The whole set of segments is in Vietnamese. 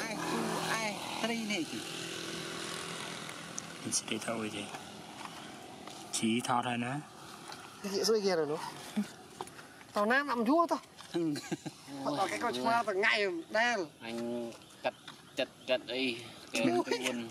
ai ai tri này chị chị đi thôi chị chỉ thọ thôi nữa chị suy kia rồi nữa? Tàu nam làm vua thôi. Tàu cái con chua tàu ngay đen. anh chặt chặt chặt đi. Cái quân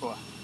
Cool.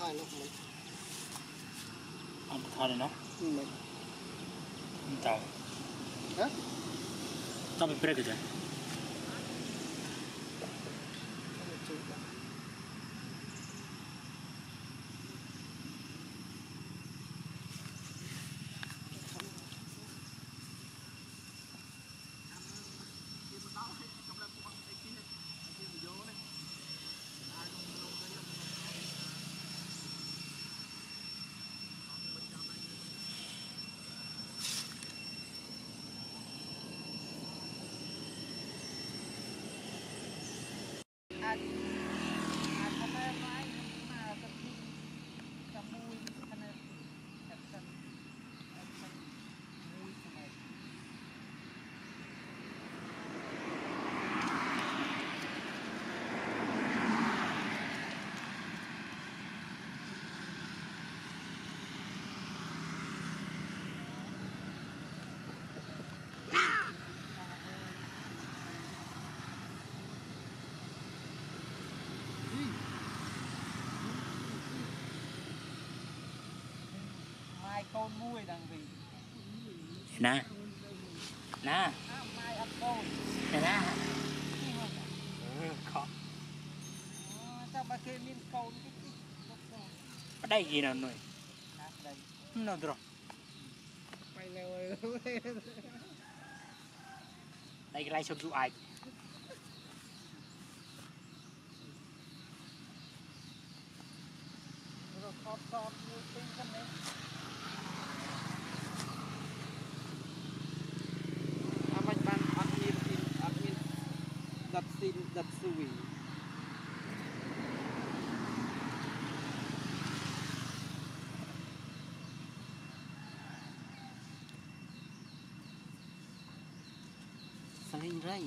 มก็ถ่ายลงมันเอาทอดเลยเนาะอืมมันเต่าฮะต้องไปเปรี้ยกัน កូនមួយដល់វិញណាណាម៉ាយអត់កូនណាអឺខកតែបើគេមានកូនតិចតិចប្តីគេនៅនោះណាប្តីនៅត្រង់បាយនៅតែកន្លែងសុំយូរអាចរកខប់តបមួយពេញហ្នឹង hình rây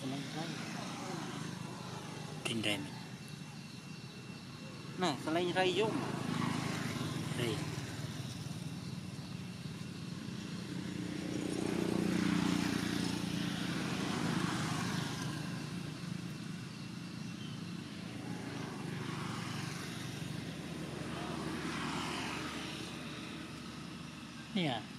hình rây kinh rây nè cái lên rây dũng đây. Yeah.